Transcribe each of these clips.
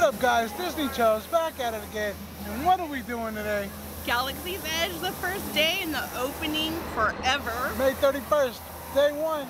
What up guys, Disney Chubs back at it again. And what are we doing today? Galaxy's Edge, the first day in the opening forever. May 31st, day one.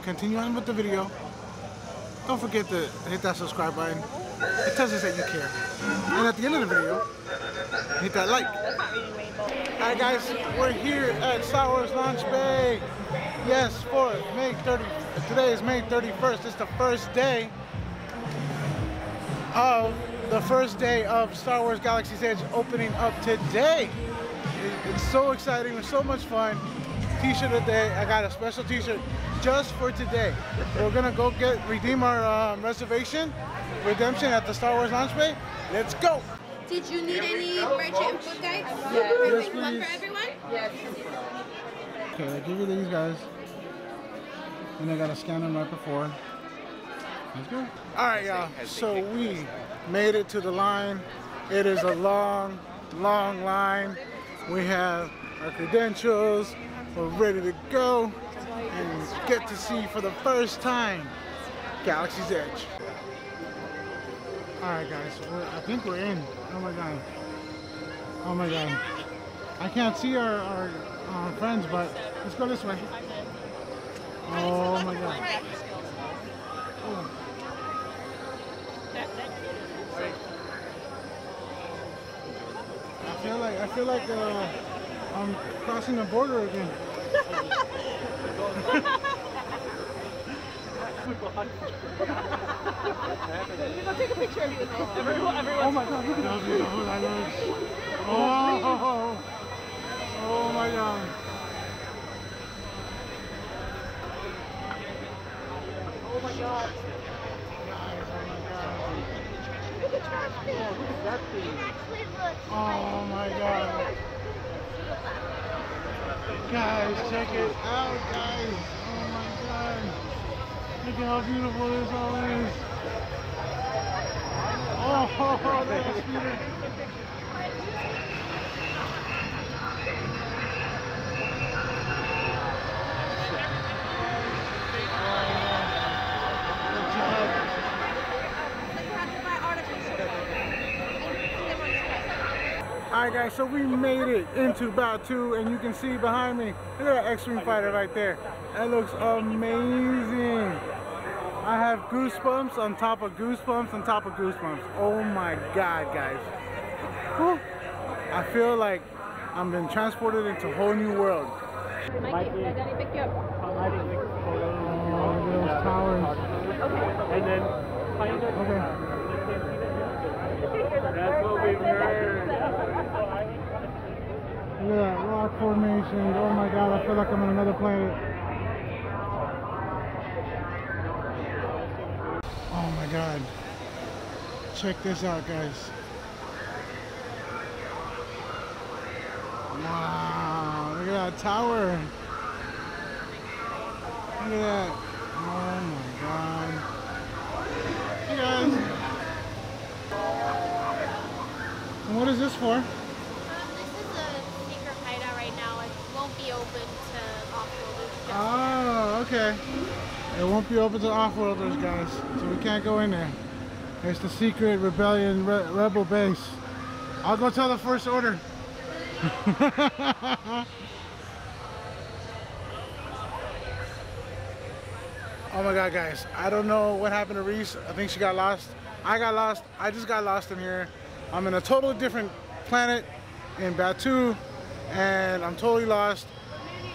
Continue on with the video, don't forget to hit that subscribe button. It tells us that you care. And at the end of the video, hit that like. Alright guys, we're here at Star Wars Launch Bay. Yes, for May 30, today is May 31st. It's the first day of the first day of Star Wars Galaxy's Edge opening up today. It's so exciting, it's so much fun. T-shirt of the day. I got a special T-shirt just for today. We're gonna go get redeem our um, reservation redemption at the Star Wars Launch Bay. Let's go. Did you need any merchant food guides? Yes, Perfect. One please. for everyone? Yes. Okay, I give you these guys. And I gotta scan them right before. Let's go. All right, y'all. So we made it to the line. It is a long, long line. We have our credentials. We're ready to go and get to see for the first time Galaxy's Edge. All right, guys. I think we're in. Oh my god. Oh my god. I can't see our, our, our friends, but let's go this way. Oh my god. Oh. I feel like I feel like uh, I'm crossing the border again. Oh my god, look at that beautiful that looks. Oh, oh my god. Oh my god. Oh my god. Guys, check it out, guys. Oh my god. Look at how beautiful this all is. Oh, that's beautiful. Alright guys, so we made it into Batuu and you can see behind me, look at that X-Wing fighter right there. That looks amazing. I have goosebumps on top of goosebumps on top of goosebumps. Oh my god guys. Whew. I feel like I'm been transported into a whole new world. Mikey, I gotta pick you up. I Oh, those towers. And then kind of Okay. rock formations. Oh my god, I feel like I'm on another planet. Oh my god. Check this out, guys. Wow, look at that tower. Look at that. Oh my god. Hey guys. And what is this for? Um, this is a secret hideout right now. It won't be open to off-worlders. just Oh, okay. It won't be open to off-worlders, guys, so we can't go in there. It's the secret rebellion re rebel base. I'll go tell the first order. oh my god, guys. I don't know what happened to Reese. I think she got lost. I got lost. I just got lost in here. I'm in a totally different planet in Batuu, and I'm totally lost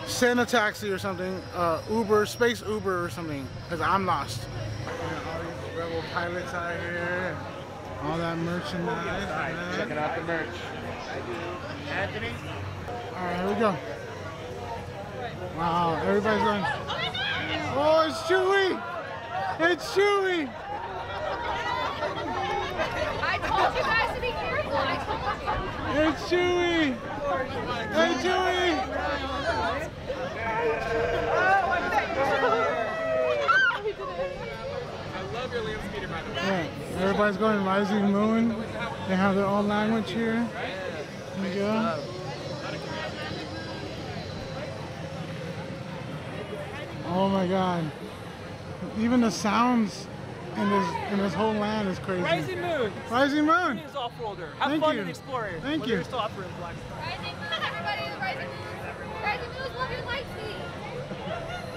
send a taxi or something, uh, Uber, space Uber or something, because I'm lost. Yeah, all these rebel pilots out here, all that merchandise. Checking out the merch. Anthony? All right, here we go. Wow, everybody's going. Oh, it's Chewie! It's Chewie! I told you guys to be careful. I told you. It's Chewie! Hey, Chewie! Yeah, everybody's going Rising Moon. They have their own language here. There you go. Oh my god. Even the sounds in this in this whole land is crazy. Rising Moon. Rising Moon. Is off-worlder. Have Thank fun you. and explore it. Thank Whether you. You're still operating Black Spire. Rising Moons, everybody. Rising Moons. Rising Moons, love your light speed.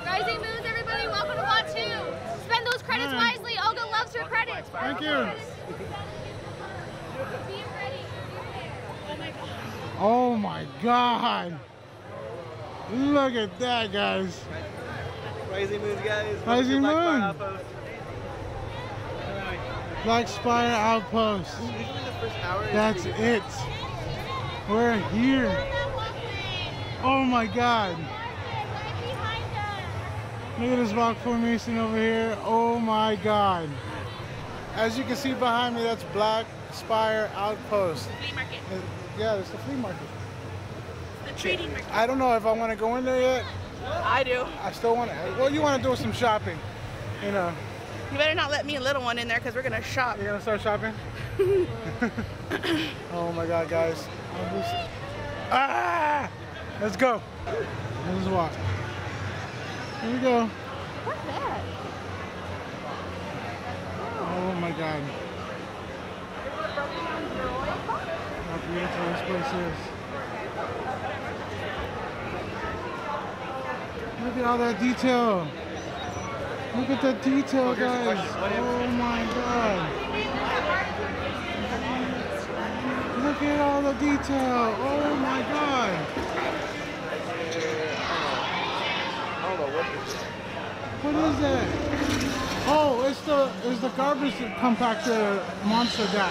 Rising Moons, everybody. Welcome to Batuu. Spend those credits Alright. wisely. Olga loves her credits. Thank you. Be ready. Oh my god. Oh my god. Look at that guys. Rising Moons, guys. Rising Black Spire Moon. Outpost. Black Spire Outpost. Usually the first hour Outpost. That's it. We're here. Oh my god. Look at this rock formation over here. Oh my god. As you can see behind me, that's Black Spire Outpost. Flea market. Uh, yeah, it's the flea market. The trading market. I don't know if I want to go in there yet. I do. I still want to. Well, you want to do some shopping. You know, You better not let me and little one in there because we're gonna shop. you're gonna start shopping. oh my god, guys. Ah! Let's go. Let's walk. Here we go. What's that? Oh my god. How beautiful this place is. Look at all that detail. Look at that detail, guys. question. What if- Oh my god. Look at all the detail. Oh my god. I don't know what is. What is that? Oh, it's the it's the garbage compactor monster guy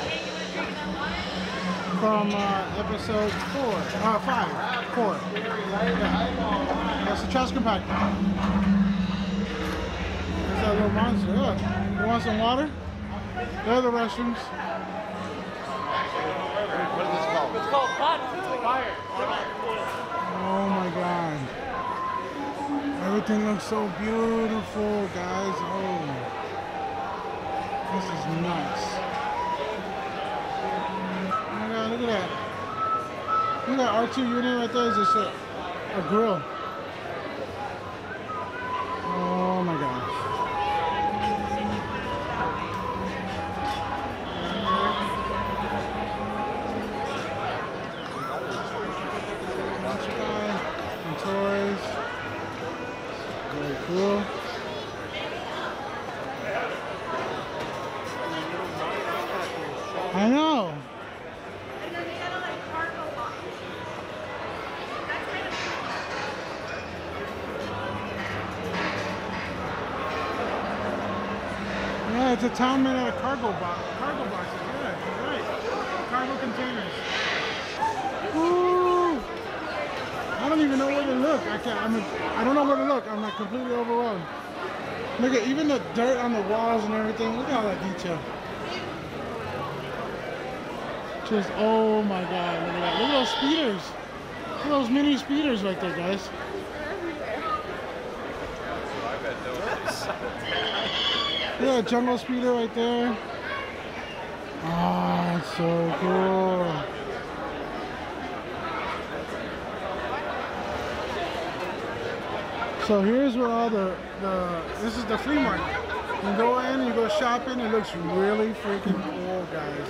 from uh, episode four, uh, five, four. Yeah. That's the trash compactor. There's that little monster. Look, you want some water? There are the restrooms. What is this called? It's called Hot Fire. Oh my god. Everything looks so beautiful, guys. Oh. This is nuts. Oh my god, look at that. Look at that R2 unit right there. Is just a, a grill. Yeah, it's a town made out of cargo box, cargo boxes. Yeah, right. Cargo containers. Woo! I don't even know where to look. I can't. I'm. I don't know where to look. I'm like completely overwhelmed. Look at even the dirt on the walls and everything. Look at all that detail. Just oh my god! Look at that. Look at those speeders. Look at those mini speeders right there, guys. At jungle speeder right there. Oh, it's so cool. So here's where all the, the this is the flea market. You go in, you go shopping, it looks really freaking cool, guys.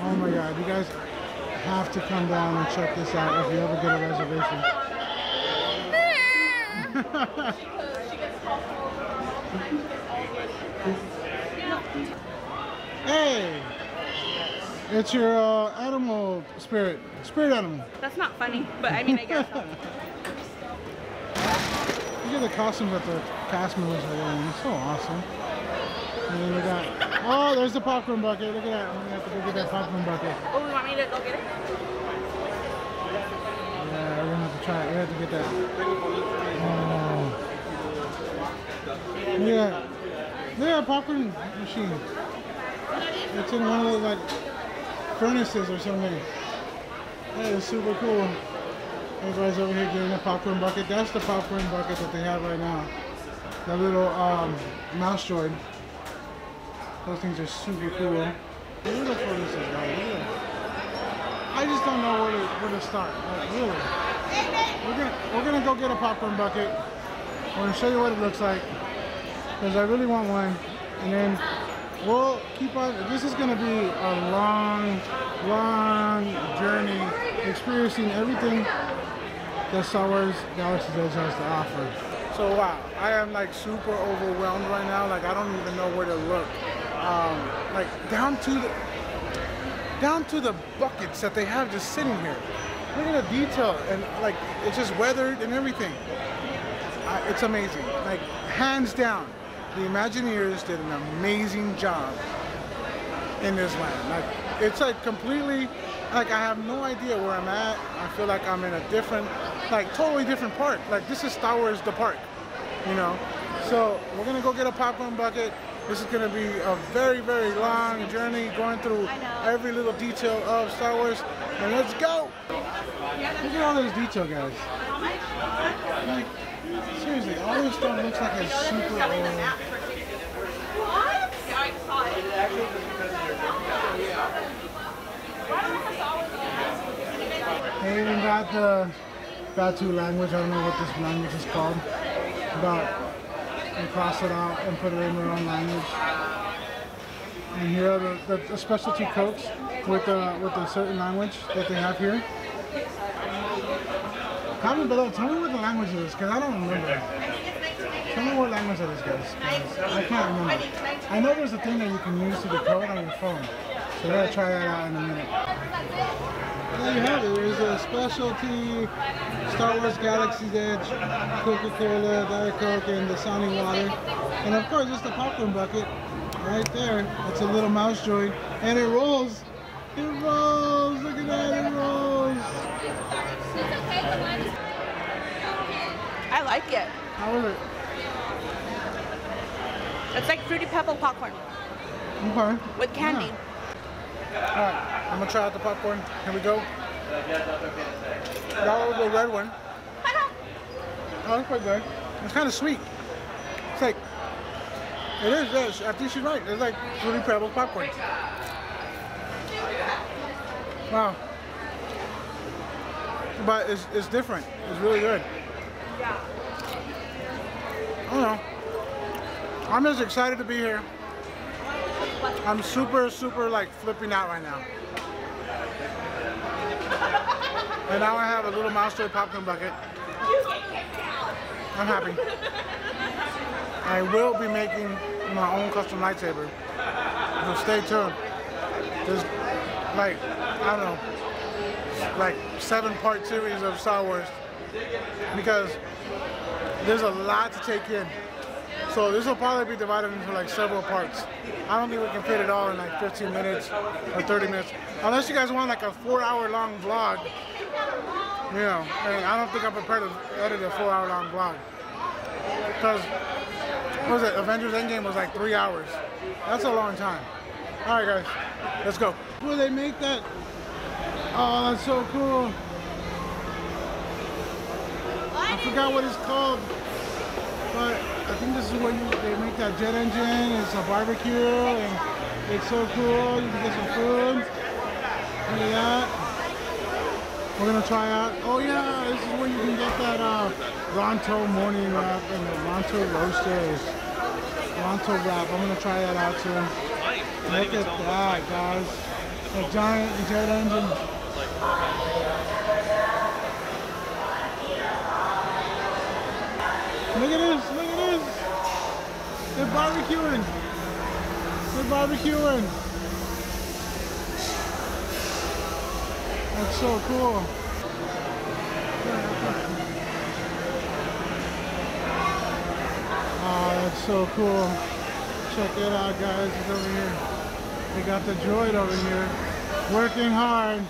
Oh my god, you guys have to come down and check this out if you ever get a reservation. hey! It's your uh, animal spirit, spirit animal. That's not funny, but I mean, I guess. Look at the costumes that the cast members are wearing. It's so awesome. And then we got, oh, there's the popcorn bucket. Look at that. We have to go get that popcorn bucket. oh, you want me to go get it? Yeah, we're gonna have to try it. We have to get that. Oh. Look at that. Look at that popcorn machine. It's in one of those like furnaces or something. That is super cool. Everybody's over here getting a popcorn bucket. That's the popcorn bucket that they have right now. That little um, mouse droid. Those things are super cool. Guys. I just don't know where to, where to start. Like, really. We're gonna, we're gonna go get a popcorn bucket. We're gonna show you what it looks like. Because I really want one. And then we'll keep on. This is gonna be a long, long journey experiencing everything that Star Wars Galaxy's Edge has to offer. So wow, I am like super overwhelmed right now. Like I don't even know where to look. Um, like down to the down to the buckets that they have just sitting here. Look at the detail and like it's just weathered and everything. It's amazing. Like hands down, the Imagineers did an amazing job in this land. Like it's like completely like I have no idea where I'm at. I feel like I'm in a different, like totally different park. Like this is Star Wars the park, you know. So we're gonna go get a popcorn bucket. This is gonna be a very very long journey going through every little detail of Star Wars. And let's go. Look at all this detail, guys. Like seriously, all this stuff looks like it's super old. They even got the Batuu language. I don't know what this language is called. But they cross it out and put it in their own language. And here are the, the, the specialty cokes with a with a certain language that they have here. Comment below. Tell me what the language is, because I don't remember. Tell me what language it is, guys. I can't remember. I know there's a thing that you can use to decode on your phone. So we're gonna try that out in a minute. There you have it. There's a specialty Star Wars Galaxy's Edge, Coca-Cola, Diet Coke, and the Dasani Water. And of course, it's the popcorn bucket right there. It's a little mouse droid. and it rolls. It rolls. Look at that. It rolls. I like it. How is it? It's like Fruity Pebble popcorn Okay. with candy. Alright, I'm gonna try out the popcorn. Here we go. That was the red one. Oh, that's quite good. It's kind of sweet. It's like, it is, yes. I think she's right. It's like Fruity Pebbles popcorn. Wow. But it's, it's different. It's really good. I don't know. I'm just excited to be here. I'm super, super like flipping out right now. And now I have a little monster popcorn bucket. I'm happy. I will be making my own custom lightsaber. So stay tuned. Just like, I don't know, like seven part series of Star Wars. Because there's a lot to take in. So this will probably be divided into like several parts. I don't think we can fit it all in like 15 minutes or 30 minutes. Unless you guys want like a four hour long vlog. You know, and I don't think I'm prepared to edit a four hour long vlog. Because, what was it? Avengers Endgame was like three hours. That's a long time. All right, guys, let's go. Will they make that? Oh, that's so cool. I forgot what it's called, but I think this is where you, they make that jet engine. It's a barbecue, and it's so cool. You can get some food. Look at that. We're gonna try out. Oh yeah, this is where you can get that uh, Ronto morning wrap and the Ronto roasters. Ronto wrap. I'm gonna try that out soon. Look at that, guys. A giant jet engine. Look at this, look at this. They're barbecuing. They're barbecuing. That's so cool. Oh, that's so cool. Check it out, guys. It's over here. They got the droid over here. Working hard.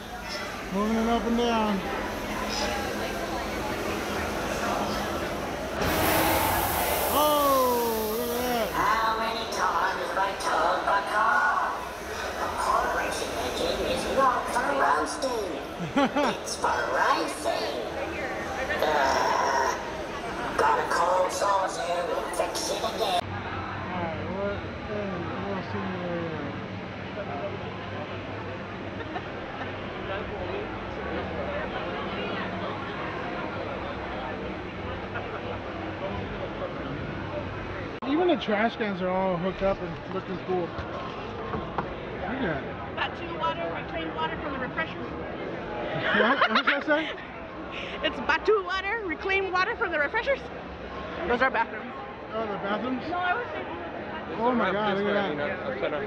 Moving it up and down. Oh, look at that. How many times have I told my car? A pod racing engine is not for roasting. it's for racing. Uh, got a cold sauce here. We'll fix it again. Alright, what, hey, what else do we have? Even the trash cans are all hooked up and looking cool. Look at that. Batuu water, reclaimed water from the refreshers. What? What does that say? It's Batuu water, reclaimed water from the refreshers. Those are bathrooms. Oh, the bathrooms? No, I was saying. Oh my god, look at that.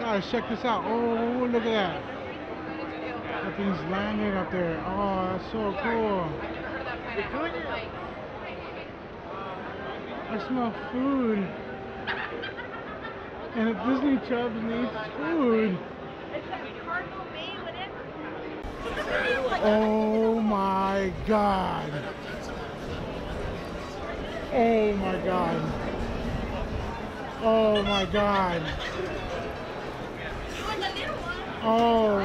Guys, check this out. Oh, look at that. That thing's landing up there. Oh, that's so cool. I smell food. And if Disney Chubs needs food. It's that Cardinal Bay whatever. Oh my god. Oh my god. Oh my god. You and the little one. Oh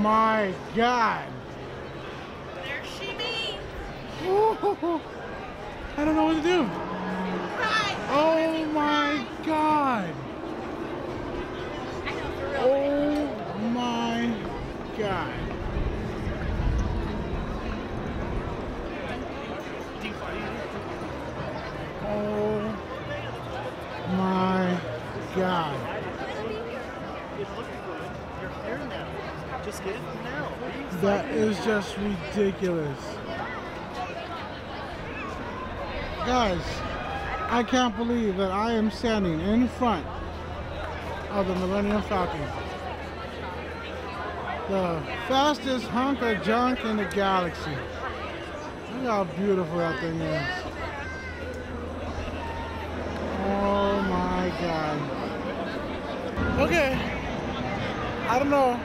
my god. There she be. I don't know what to do. Oh my god. Oh my god. Oh my god. That is just ridiculous. Guys, I can't believe that I am standing in front of the Millennium Falcon. The fastest hunk of junk in the galaxy. Look how beautiful that thing is. Oh my god. Okay. I don't know.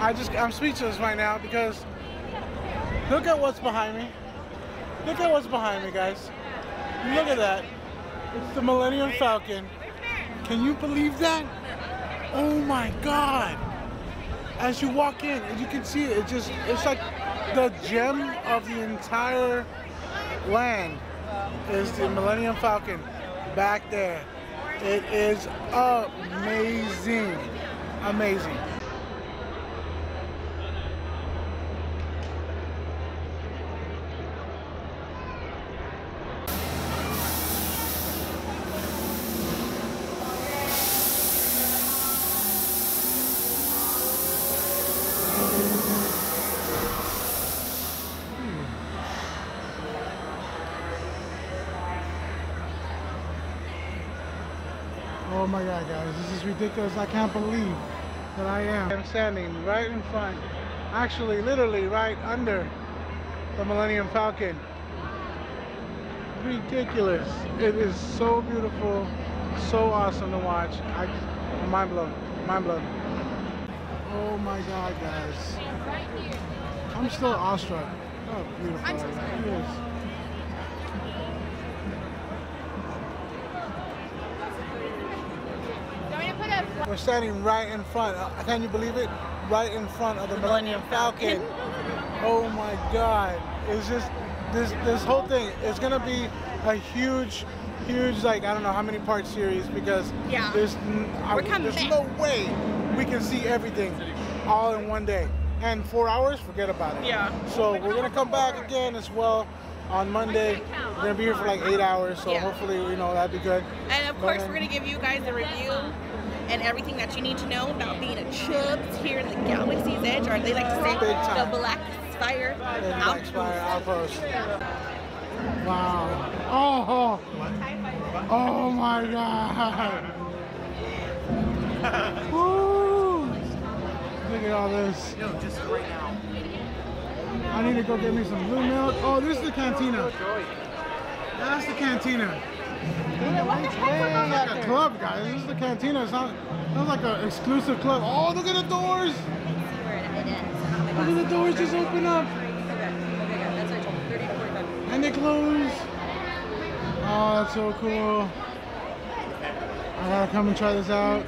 I just I'm speechless right now because look at what's behind me. Look at what's behind me, guys. Look at that. It's the Millennium Falcon. Can you believe that? Oh my god. As you walk in, you can see it, it just it's like the gem of the entire land is the Millennium Falcon back there. It is amazing. Amazing. Oh my god, guys, this is ridiculous. I can't believe that I am. I'm standing right in front, actually, literally right under the Millennium Falcon. Ridiculous. It is so beautiful, so awesome to watch. I, I'm mind blown, mind blown. Oh my god, guys. I'm still awestruck. Oh, beautiful. I'm so sorry. is. Do you want me to put a We're standing right in front. uh, Can you believe it? Right in front of the Millennium Falcon. Oh my God! It's just this this whole thing. It's gonna be a huge, huge like I don't know how many part series because Yeah. there's I- there's back. no way we can see everything all in one day. And four hours, forget about it. Yeah. So we're gonna come back again as well on Monday. We're gonna be here for like eight hours, so Yeah. hopefully you know that'd be good. And of course, we're gonna give you guys a review and everything that you need to know about being a Chubbs here in the Galaxy's Edge, or they like to say Big time. the Black Spire in Black Outpost. Spire Outpost. Wow. Oh, oh, oh my God. Woo. Look at all this. No, just right now. I need to go get me some blue milk. Oh, this is the cantina. That's the cantina. It's like a club, guys. This is the cantina. It's not, it's like an exclusive club. Oh, look at the doors. Look at the doors just open up. And they close. Oh, that's so cool. I gotta come and try this out.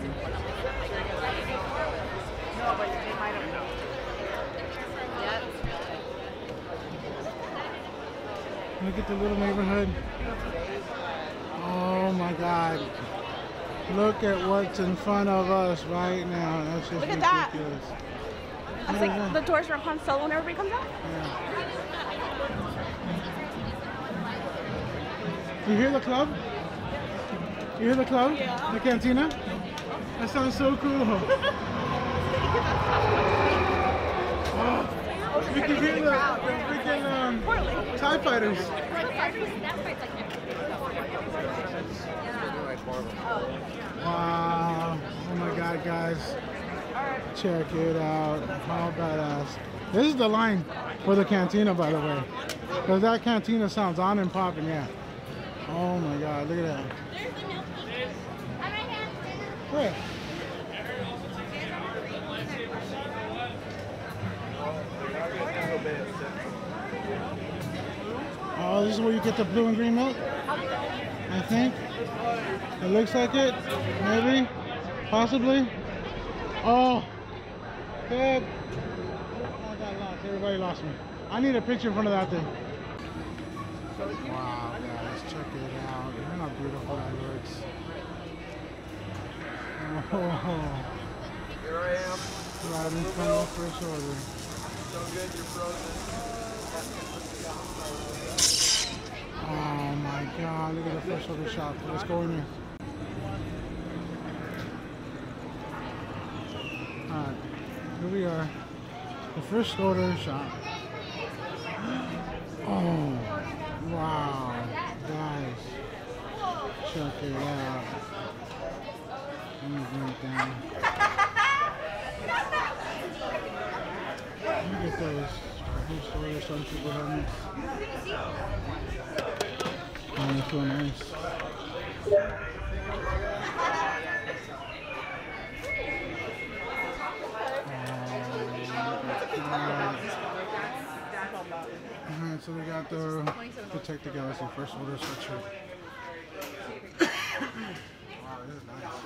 Look at the little neighborhood. Oh my God. Look at what's in front of us right now. That's just Look at that. ridiculous. That's like the doors for Han Solo when everybody comes out. You hear the club? You hear the club? The cantina? That sounds so cool. oh, we can hear the, the freaking um, TIE fighters. Wow. Oh my god, guys. Check it out. How badass. This is the line for the cantina, by the way. Because that cantina sounds on and popping, yeah. Oh my god, look at that. Where? Oh, this is where you get the blue and green milk? I think. It looks like it. Maybe. Possibly. Oh. Good. Oh, I got lost. Everybody lost me. I need a picture in front of that thing. Wow, guys, check it out. Look how beautiful that looks. Oh, Here I am. right in front of the first order. So good, you're frozen. Oh my god, look at the first order shop. Let's go in here. Alright, here we are. The first order shop. Oh, wow, guys. Check it out. Let me bring it down. Look at those first order Stormtrooper helmets. They feel nice. Alright, so we got the Protect the Galaxy First Order sweatshirt. wow, this is nice.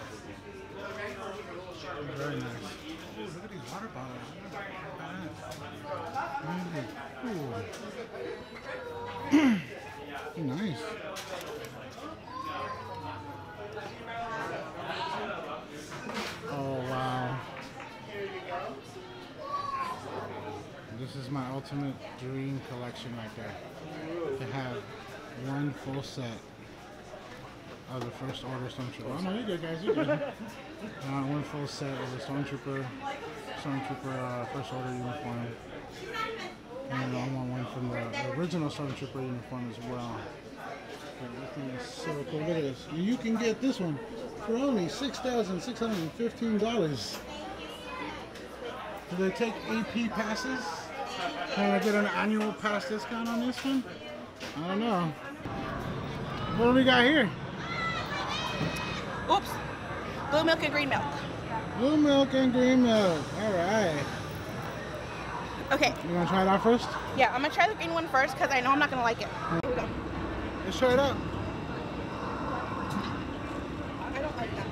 Very nice. Ooh, look at these water bottles. Ooh. nice. Oh wow. This is my ultimate dream collection right there. To have one full set of the first order Stormtrooper. Oh no, you're good guys, you're good. Uh, one full set of the Stormtrooper, Stormtrooper uh, first order uniform. And I want one from the, the original Stormtrooper uniform as well. But this thing is so cool. Look at this. You can get this one for only $6,615. Do they take AP passes? Can I get an annual pass discount on this one? I don't know. What do we got here? Oops. Blue milk and green milk. Blue milk and green milk. All right. Okay, You want to try it out first? yeah, I'm gonna try the green one first because I know I'm not gonna like it. Here we go. Let's try it out. I don't like that.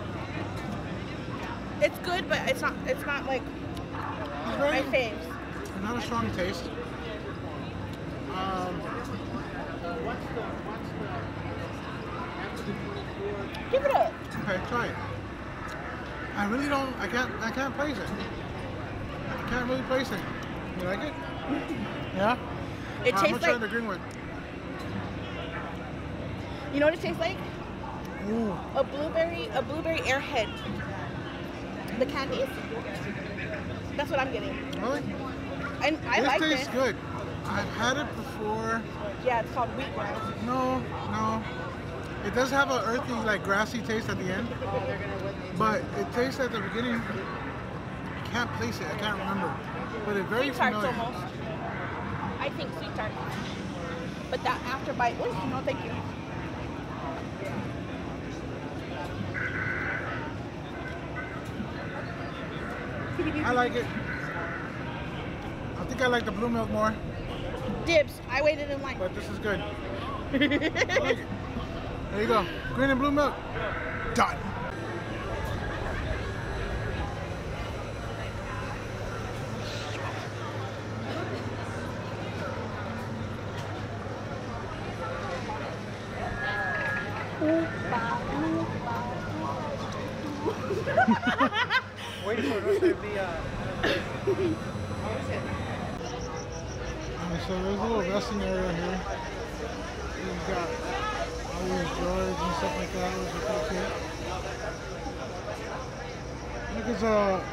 It's good, but it's not. It's not like my faves. Not a strong taste. Um, Give it up. okay, try it. I really don't. I can't. I can't place it. I can't really place it. You like it? Yeah. It I'm tastes gonna try like. the green one. You know what it tastes like? Ooh. A blueberry. A blueberry airhead. The candies. That's what I'm getting. Really? And I this like tastes it. good. I've had it before. Yeah, it's called wheatgrass. No, no. It does have an earthy, like grassy taste at the end, oh, but it tastes at the beginning. I can't place it. I can't remember, but it's very Sweet familiar. almost. I think sweet tart. But that after bite. Oh, no, thank you. I like it. I think I like the blue milk more, Dibs. I waited in line. but this is good. Like. There you go. Green and blue milk. Done. Waiting for the rest of the. Uh, so there's a little resting area here. We've got all these droids and stuff like that, which are pretty. Look, it's a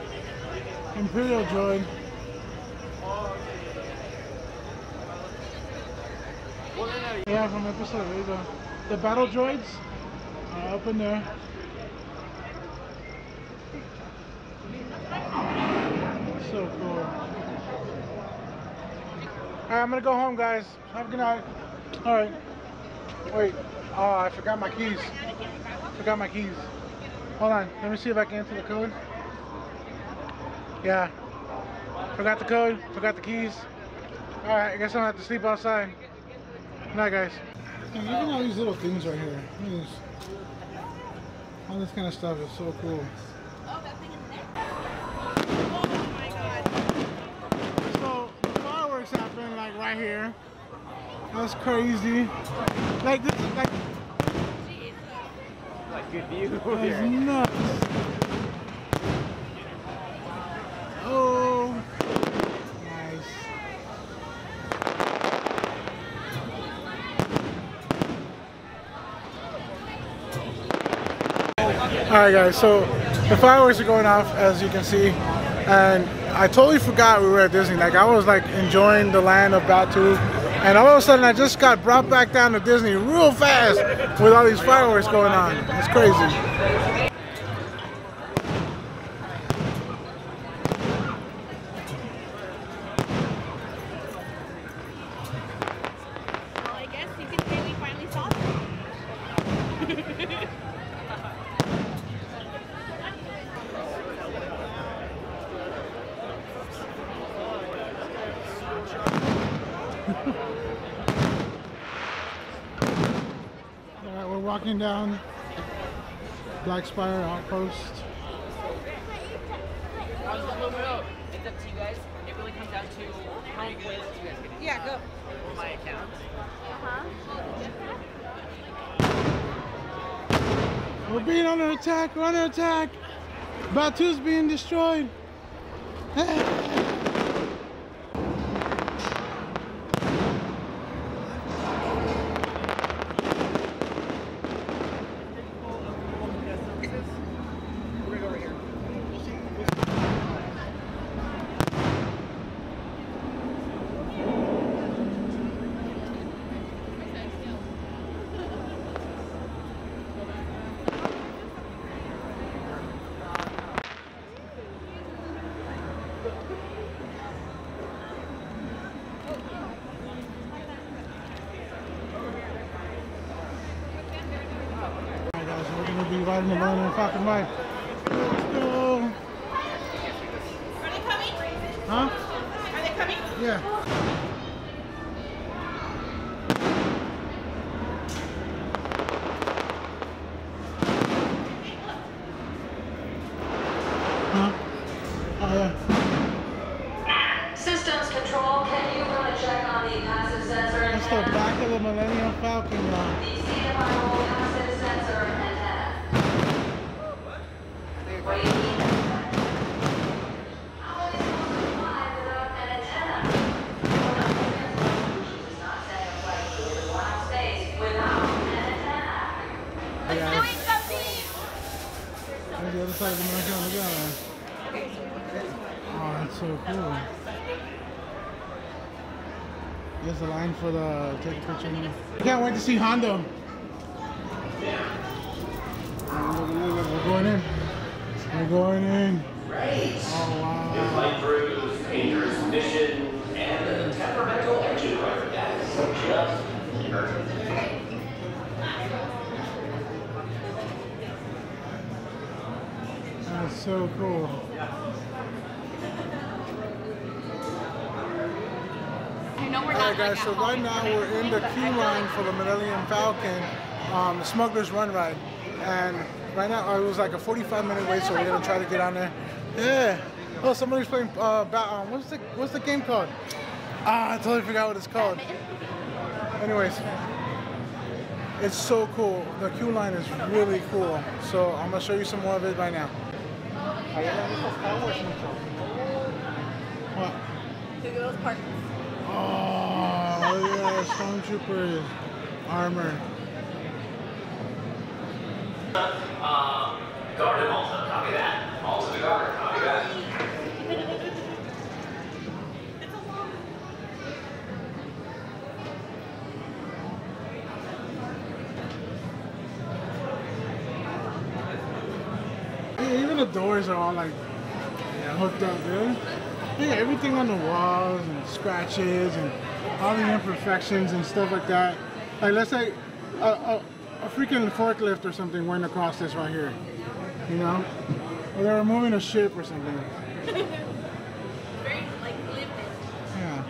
Imperial droid. Yeah, from episode. There uh, you. The battle droids are up in there. So cool. Alright, I'm gonna go home, guys. Have a good night. Alright. Wait. Oh, I forgot my keys. Forgot my keys. Hold on. Let me see if I can enter the code. Yeah. Forgot the code. Forgot the keys. Alright, I guess I'm gonna have to sleep outside. Good night, guys. Look at all these little things right here. All this kind of stuff is so cool. Right here. That's crazy. Like this is like like good view that's here. nuts. Oh nice. Alright guys, so the fireworks are going off as you can see and I totally forgot we were at Disney. Like I was like enjoying the land of Batuu and all of a sudden I just got brought back down to Disney real fast with all these fireworks going on. It's crazy. Well, I guess you could say we finally saw them. Alright, we're walking down Outpost. How's the blue milk? It's up to you guys. It really comes down to how many you guys get. Yeah, go. My account. We're being under attack, we're under attack. Batuu's being destroyed. Alright guys, we're gonna be riding the Millennium Falcon ride. Let's go. Are they coming? Huh? Are they coming? Yeah. Huh? Oh yeah. Systems control, can you run a check on the passive sensor That's the antenna? back of the Millennium Falcon. Uh, The CMIO passive sensor antenna. What do you mean? How is it supposed to fly without an antenna? Well, no, Solutions is not saying a flight should go out space without an antenna. yeah. Doing something. There's the other side of the Millennium. Look at that. Oh, that's so cool. There's the line for the take a picture. I can't wait to see Hondo. Oh, look, look, look, We're going in. We're going in. Oh wow. Flight crews, dangerous mission, and a temperamental engine driver. That is just perfect. That's so cool. You Alright guys, so right now we're in the queue line for the Millennium Falcon, um, Smuggler's Run ride. And right now it was like a 45 minute wait, so we're gonna try to get on there. Yeah. Oh, somebody's playing, uh, ba- um, what's the, what's the game called? Ah, I totally forgot what it's called. Anyways, it's so cool. The queue line is really cool. So I'm gonna show you some more of it right now. What? Those parts. Oh, that stormtrooper armor. Uh, guard him also. Copy that. Also the guard. Copy that. Even the doors are all like hooked up, dude. Yeah, everything on the walls and scratches and all the imperfections and stuff like that. Like let's say a, a, a freaking forklift or something went across this right here, you know, or they were moving a ship or something. Very like. Yeah,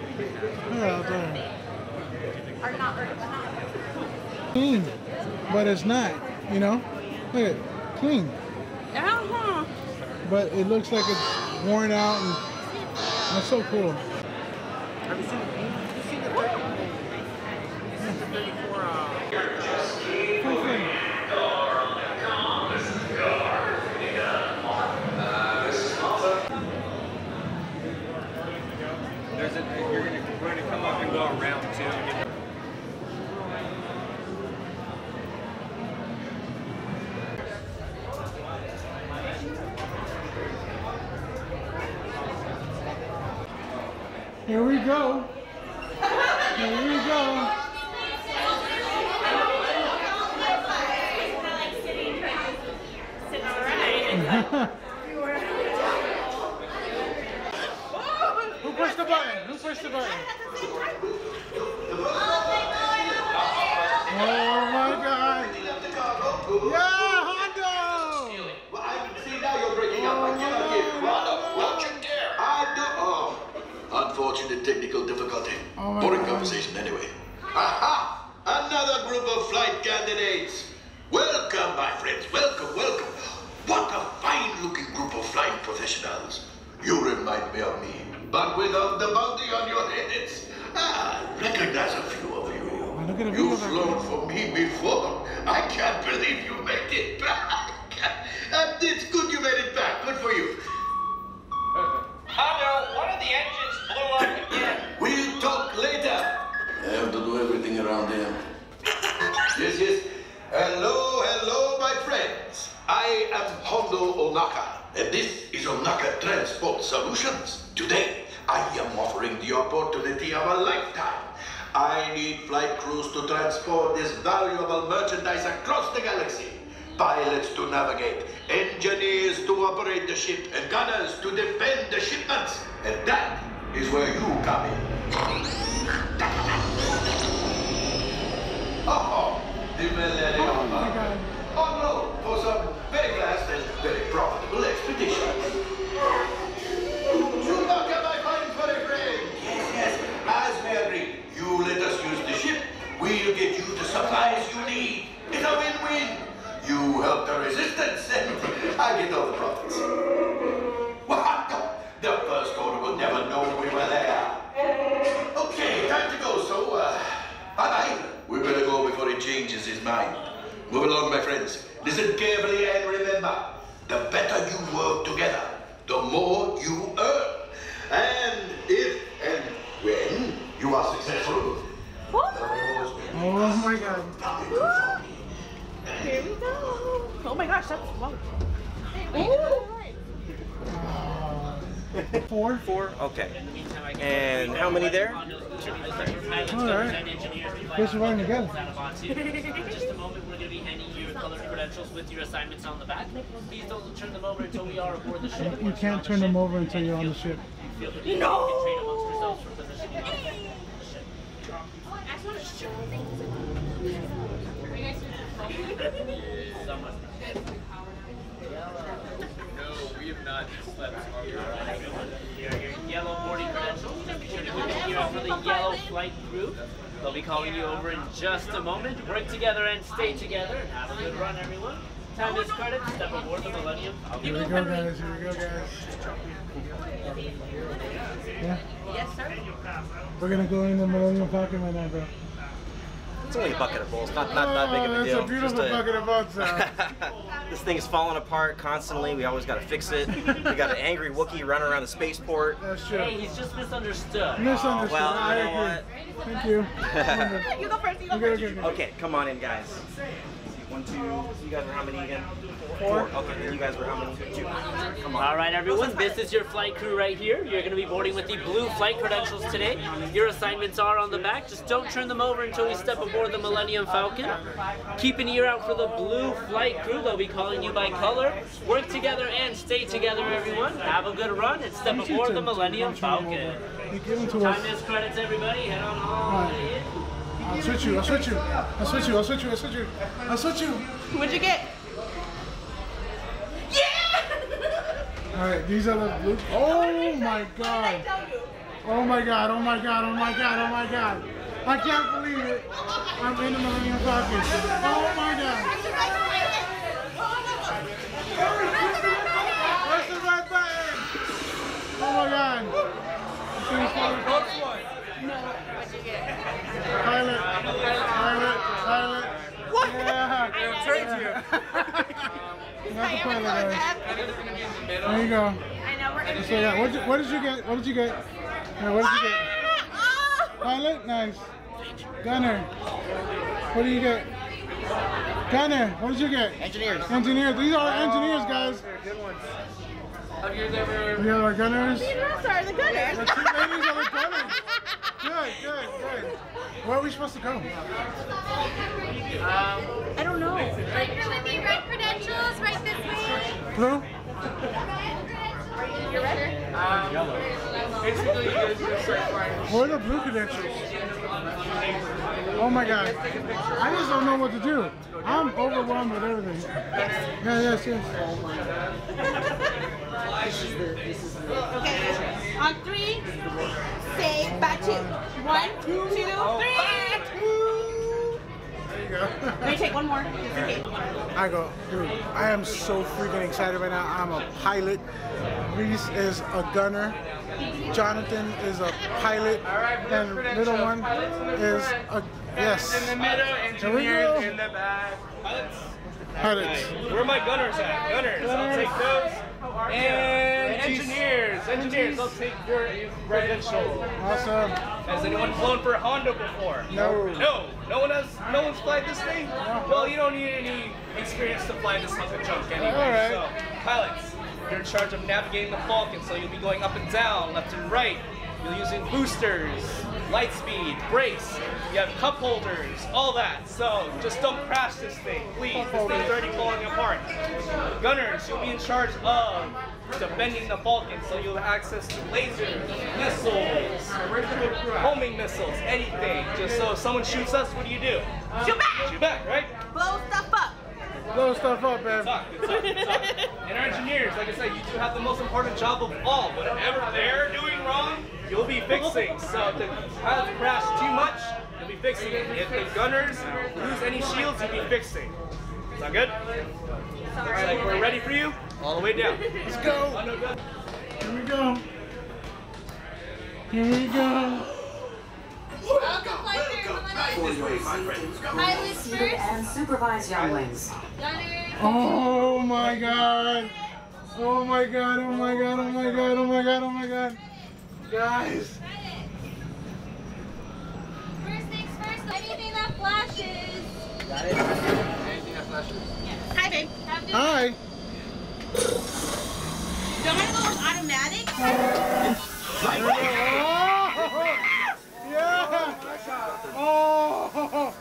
yeah, out there. Are not. Clean, but it's not, you know. Look at it, clean. Uh-huh. but it looks like it's worn out and that's so cool. Have you seen, have you seen the 30, you seen the 34, uh, Cool thing. There's a, you're gonna, we're gonna come up and go around too. and you- Here we go. Here we go. Who pushed the button? Who pushed the button? Oh my god. Yeah, Hondo! Well, I can see now you're breaking up. I cannot give. Rondo, don't you dare! I do. Oh, unfortunate technical difficulty. Oh my Boring God. conversation anyway. Aha! Another group of flight candidates. Welcome, my friends. Welcome, welcome. What a fine-looking group of flying professionals. You remind me of me, but without the bounty on your heads. Ah, I recognize a few of you. Look at You've video back flown for me before. I can't believe you made it back. And it's good you made it back. Good for you. Hondo, one of the engines blew up again. We'll talk later. I have to do everything around here. yes, yes. Hello, hello, my friends. I am Hondo Ohnaka, and this is Ohnaka Transport Solutions. Today, I am offering the opportunity of a lifetime. I need flight crews to transport this valuable merchandise across the galaxy. Pilots to navigate, engineers to operate the ship, and gunners to defend the shipments. And that is where you come in. Oh, oh, the millennium. Oh, my God. Oh, On for some very fast and very profitable expedition. Do not get my fines for a friend. Yes, yes. As Mary, you let us use the ship. We'll get you the supplies you need. It's a win-win. You help the resistance, and I get all the profit. Carefully and remember, the better you work together, the more you earn. And if and when you are successful, Oh my god. Here we go. Oh my gosh, that's whoa. Four? Four? Okay. And how many there? Alright. Guess we're running together. just a moment, we're going to be handing you colored credentials with your assignments on the back. Please don't turn them over until we are aboard the ship. You can't turn them over until you're on the ship. Feel no! can train amongst yourselves for positioning on the ship. No, we have not slept on Your, your yellow boarding credentials. Be sure to keep an ear for the yellow flight crew. They'll be calling you over in just a moment. Work together and stay together. And have a good run, everyone. Time is credit. Step aboard the Millennium. Here we go, guys. Here we go, guys. Yeah. Yes, sir. We're gonna go in the Millennium Falcon right now, bro. It's only a bucket of bowls, not not that big of a Oh, deal. It's a beautiful a- bucket of butts. Uh, this thing is falling apart constantly. We always got to fix it. We got an angry Wookiee running around the spaceport. That's true. Hey, he's just misunderstood. Misunderstood. well, I you know agree. Thank you. You go first. You go Okay, first. okay, okay. Okay, come on in, guys. One, two. You guys are how many again? Four. Okay, then you guys were how many? Two. Come on. All right, everyone, this is your flight crew right here. You're going to be boarding with the blue flight credentials today. Your assignments are on the back. Just don't turn them over until we step aboard the Millennium Falcon. Keep an ear out for the blue flight crew. They'll be calling you by color. Work together and stay together, everyone. Have a good run and step aboard the Millennium Falcon. over. You give them to Time is credits, everybody. Head on all the in. I'll switch you. I'll switch you. I'll switch you. I'll switch you. I'll switch you. I'll switch you. What'd you get? All right, these are the blue. Oh my god. Oh my god. Oh my god. Oh my god. Oh my god. I can't believe it. I'm in the Millennium Falcon. Oh my god. Where's the red button? Oh my god. This thing's falling. What'd you get? Pilot. Pilot. Pilot. What? Yeah. I trade You got the pilot, guys. There you go. I know we're gonna So yeah, what did, what did you get? What did you get? Yeah, what did you get? Ah! Ah! Pilot, nice. Gunner, what did you get? Gunner, what did you get? Engineers. Engineers. These are engineers, guys. Good ones. Have you ever We have our gunners. These are the gunners. The two ladies are the gunners. Good, good, good. Where are we supposed to go? Um, I don't know. Right here with the red credentials, right this way. Blue? You ready? Basically, you guys are gonna start flying. Where are the blue credentials? Oh my god. I just don't know what to do. I'm overwhelmed with everything. Yeah, yes, yes. Okay. On three, say back two. One, two, three. There you go. Let me take one more. Just in case. I go, dude, I am so freaking excited right now. I'm a pilot. Reese is a gunner. Jonathan is a pilot. And little one is a, yes. In the middle, Here we engineers go. in the back. Pilots. Where are my gunners at? Gunners, I'll take those. And engineers, engineers, I'll take your credential. Awesome. Has anyone flown for Hondo before? No. No. No one has. No one's flied this thing. Well, you don't need any experience to fly this hunk of junk anyway. All right. So, pilots, you're in charge of navigating the Falcon, so you'll be going up and down, left and right. You're using boosters, light speed, brakes. You have cup holders, all that. So just don't crash this thing, please. This thing's already falling apart. Gunners, you'll be in charge of defending the Falcon, so you'll have access to lasers, missiles, homing missiles, anything. Just so if someone shoots us, what do you do? Shoot back. Shoot back, right? Blow stuff up. Blow stuff up, man. Good talk, good talk, good talk. And our engineers, like I said, you two have the most important job of all. Whatever they're doing wrong, you'll be fixing. So if the pilots crash too much, you'll be fixing it. If the gunners lose any shields, you'll be fixing. Sound good? Looks like we're ready for you. All the way down. Let's go. Oh, no, good. Here we go. Here we go. Welcome, welcome. This way, my friends. Come on. Pilots first. and supervise younglings. Oh my god. Oh my god, oh my god, oh my god, oh my god, oh my god. Guys. First things first, anything that flashes. Got it? Anything that flashes? Hi, babe. Hi. Don't want to go with automatic? Oh, yeah. Oh.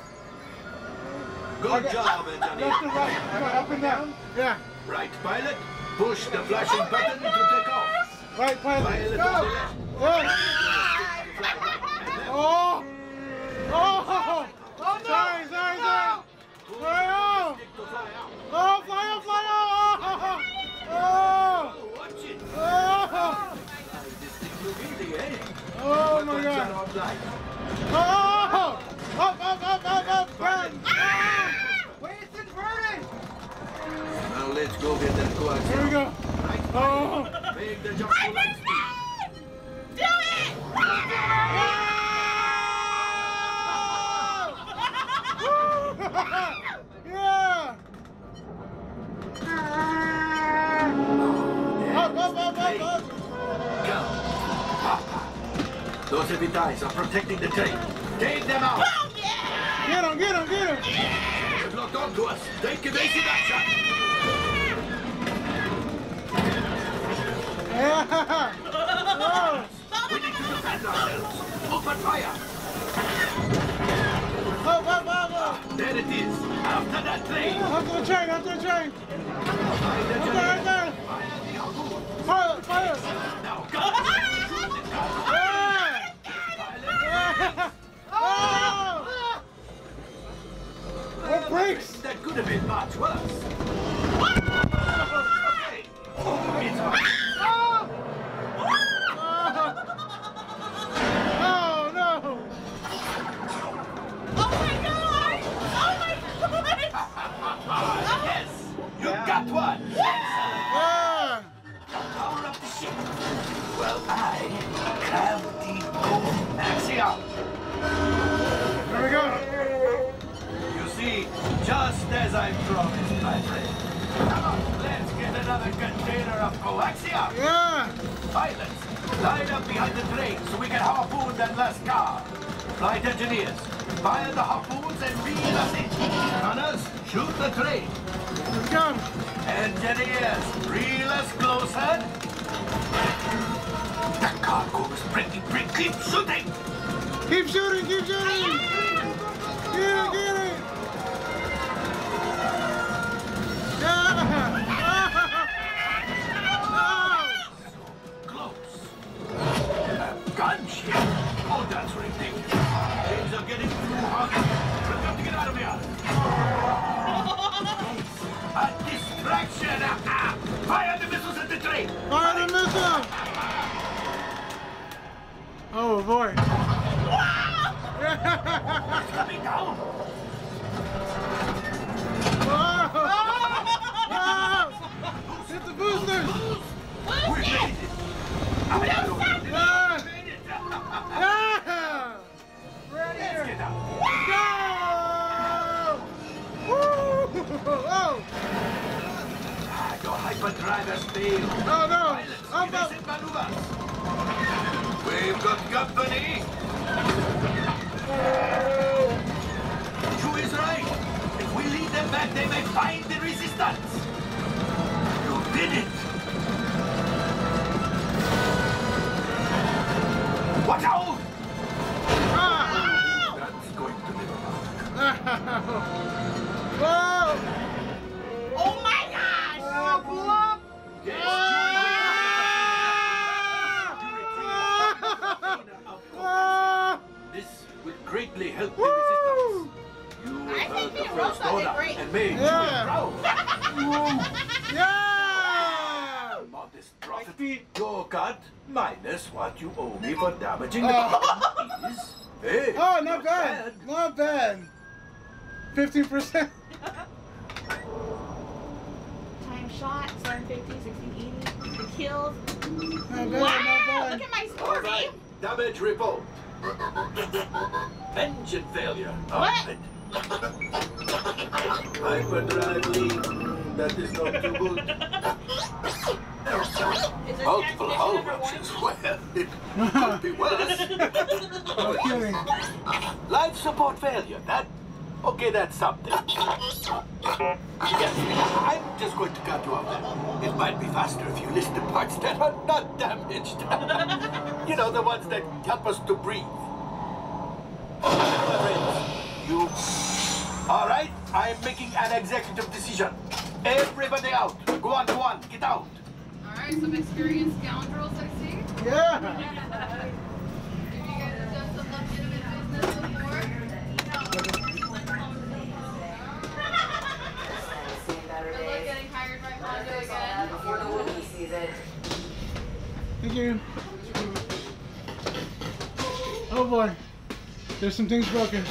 Good job, Left and right. Come on, up and down. Yeah. Right, pilot. Push the flashing oh button to take off. Right, pilot. Pilot Go. on the left. Oh Oh. Oh. Sorry, sorry, sorry. Fly off. Oh, fly off, fly off. Oh. Watch it. Oh. This thing look easy, eh? Oh my god. are all right. Oh. Up, up, up, up, up. Burn. Ah. Wait, it's inverted! Now let's go get that coaxium. Here we go. Oh. Make the jump Those heavy ties are protecting the train. Take them out. Get him, get him, get him. They've locked onto us. Take evasive action. Yeah. Oh. We need to defend ourselves. Open fire. There it is. After that train. After the train, after the train. Find the Up there, up there. Fire. Fire, fire. Now go. Could have been much worse. Flight engineers, fire the harpoons and reel us in. Gunners, shoot the train. Go! Engineers, reel us closer. The cargo is breaking, break, keep shooting. Keep shooting, keep shooting! It, A! Ah, Fire the missiles at the train! Fire the missile! Oh boy! It's coming down! Hit the boosters! We made it! I don't Yeah! made it! Yeah! Let's get out! Go! Woo! Oh! Your hyperdrivers failed. Oh no! Up! evasive maneuvers. We've got company. Chewie is right. If we lead them back, they may find the resistance. You did it. Watch out! Ah! That's going to live. greatly help the Woo! resistance. You I have heard think the the first did order great. and made Yeah. you proud. Yeah! Modest profit. Your cut minus what you owe me for damaging the ah. Oh. bomb is. Hey, Oh, not bad. Not bad. 15%. Time shot, 750, 1680. The kills. Not bad, Wow! Look at my score, babe. Damage report. Engine failure. What? Hyperdrive leak. That is not too good. Multiple hull ruptures. Well, it could be worse. No. Life support failure. That. Okay, that's something. Yes, I'm just going to cut you off there. It might be faster if you list the parts that are not damaged. you know, the ones that help us to breathe. You. All right, I'm making an executive decision. Everybody out. Go on, go on. Get out. Alright, some experienced scoundrels I see. Yeah. hired by Before the Wookiee sees it. Thank you. Oh boy. There's some things broken.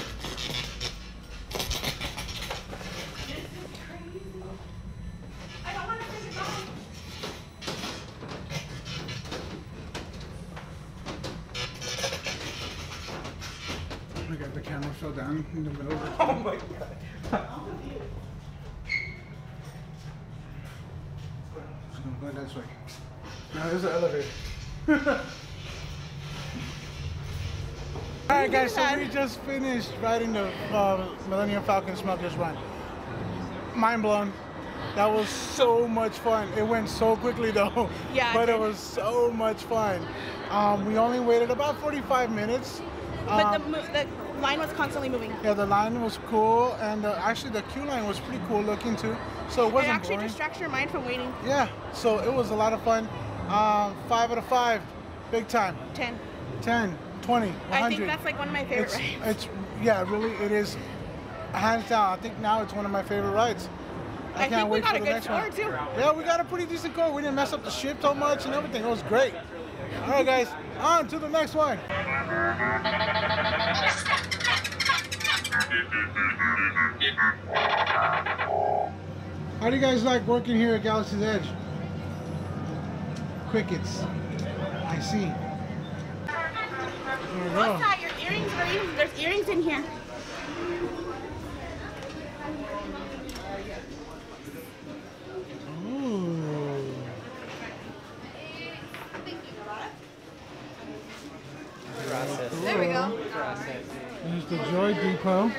I got the camera fell down in the middle. Oh my god. Just gonna go this way. Now there's the elevator. Alright guys, so we just finished riding the uh, Millennium Falcon Smuggler's Run. Mind blown. That was so much fun. It went so quickly though. Yeah, But it did. was so much fun. Um, we only waited about 45 minutes. But the, Um, mo- the line was constantly moving. yeah, the line was cool, and uh, actually the queue line was pretty cool looking too. So it It wasn't It actually boring. distracts your mind from waiting. Yeah, so it was a lot of fun. Um, five out of five, big time. 10. 10, 20, 100. I think that's like one of my favorite it's, rides. it's yeah, really, it is hands down. I think now it's one of my favorite rides. I, I can't think we wait got for a the good next one. too. Yeah, we got a pretty decent score. We didn't mess up the ship so much and everything. It was great. All right, guys, on to the next one. How do you guys like working here at Galaxy's Edge? Crickets. I see. There. What's that? Your earrings, Bree? There's earrings in here. Ooh. There we go. There's the Droid Depot.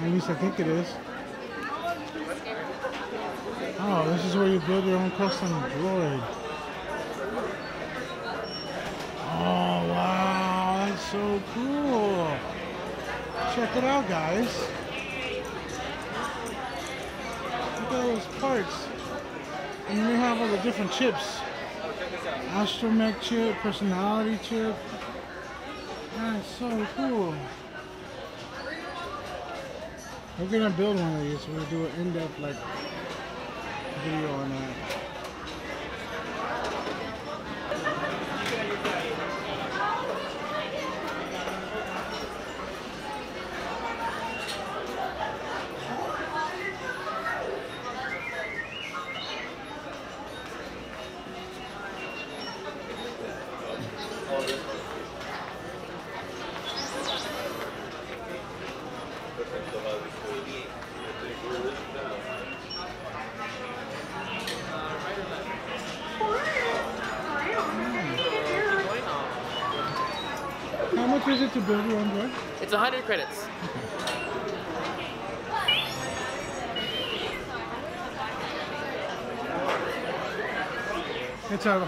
At least I think it is. Oh, this is where you build your own custom droid. Wow. That's so cool. Check it out, guys. Look at those parts. And they have all the different chips. Astromech chip, personality chip. That's so cool. We're gonna build one of these. We're gonna do an in-depth like video on that.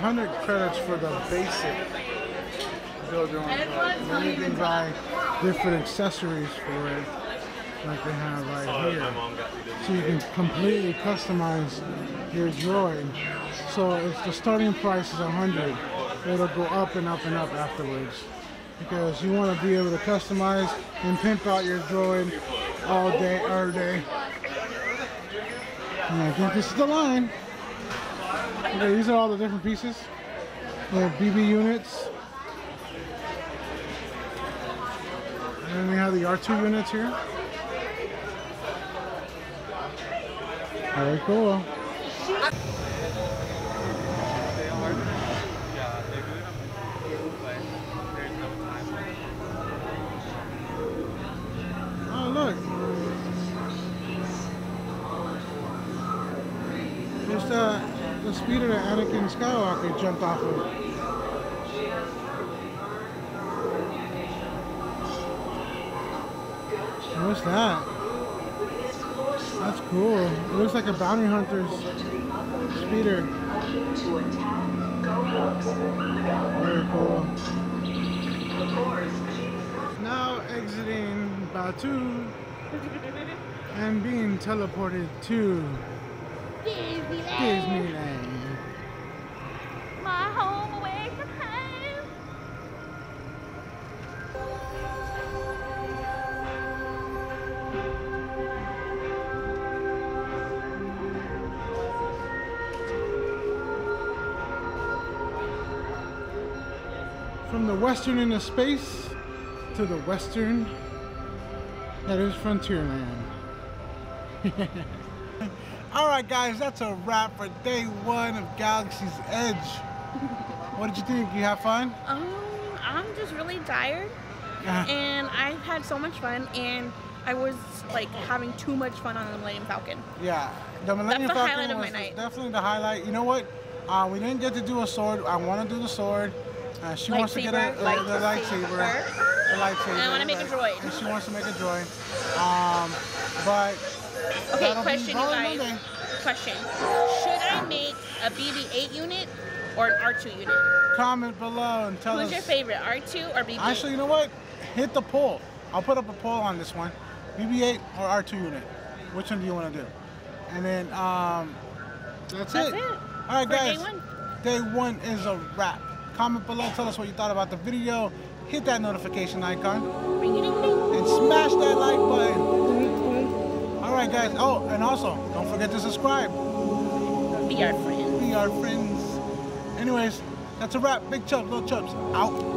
100 credits for the basic builder And. Then you can buy different accessories for it, like they have right here. So you can completely customize your droid. So if the starting price is 100, it'll go up and up and up afterwards. Because you want to be able to customize and pimp out your droid all day, every day. And I think this is the line. Okay, these are all the different pieces. The BB units. And then we have the R2 units here. Very cool. Speeder that Anakin Skywalker jumped off of. What's that? That's cool. It looks like a bounty hunter's speeder. Very cool. Now exiting Batuu and being teleported to Disneyland. My western into space to the western that is Frontierland. Alright guys, that's a wrap for day one of Galaxy's Edge. What did you think? You have fun? Um, I'm just really tired, and I've had so much fun, and I was like having too much fun on the Millennium Falcon. Yeah, the Millennium That's the Falcon highlight of my was night. definitely the highlight. You know what? Uh, we didn't get to do a sword. I want to do the sword. Uh, she wants to get a, Lightsaber, uh, the lightsaber. The lightsaber. And I wanna make a droid. And she wants to make a droid. Um, but Okay, question, you guys. Monday. Question: Should I make a BB-8 unit or an R2 unit? Comment below and tell Who's us. Who's your favorite, R2 or BB-8? Actually, you know what? Hit the poll. I'll put up a poll on this one. BB-8 or R2 unit. Which one do you want to do? And then um, that's, That's it. it All right, for day guys. one. Day one is a wrap. Comment below. Tell us what you thought about the video. Hit that notification icon and smash that like button. All right, guys. Oh, and also don't forget to subscribe. Be our friends. Be our friends. Anyways, that's a wrap. Big chubs, little chubs. Out.